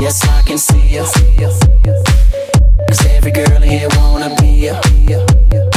Yes, I can see you. Cause every girl here wanna be you.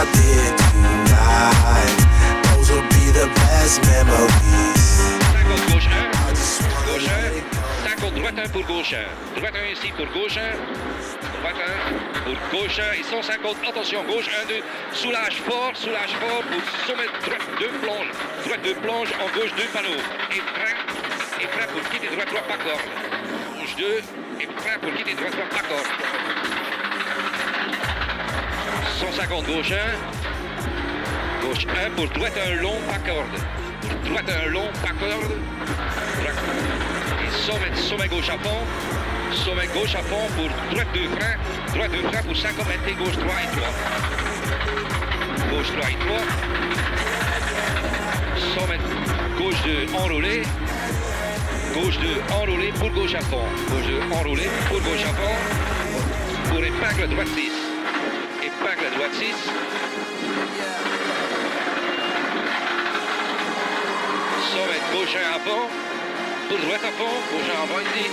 I did tonight, those will be the best memories. 50 gauche 1, I just wanna gauche let it 1, go. 50 droite 1 pour gauche 1, droite 1 ici pour gauche 1, droite 1 pour gauche 1 et 150, attention, gauche 1, 2, soulage fort, soulage fort pour sommet droite 2 plonge, droite 2 plonge, en gauche 2 panneaux, et frein, et frein pour quitter droite 3 pas corde, gauche 2, et frein pour quitter droite 3 pas corde. 150 gauche 1, gauche 1 pour droite 1 long pas corde, droite 1 long pas corde, et sommet, sommet gauche à fond, sommet gauche à fond pour droite de frein, droite de frein pour 50 mètres, gauche 3 et 3. Gauche 3 et 3. Sommet gauche de enroulé, gauche de enroulé pour gauche à fond, gauche de enroulé pour gauche à fond, pour épingle droite 6. Épingle droite 6. Sommet gauche à fond, pour droite à fond, gauche à avant ici,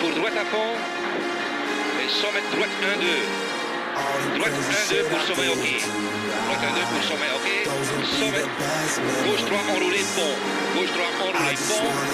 pour droite à fond, et sommet droite 1, 2. All the Droite crazy 1, 2 shit pour I sommet did OK. Droite 1, 2 pour sommet OK. Sommet. Gauche 3 memories. enroulé pont. Gauche 3 I enroulé pont.